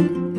you.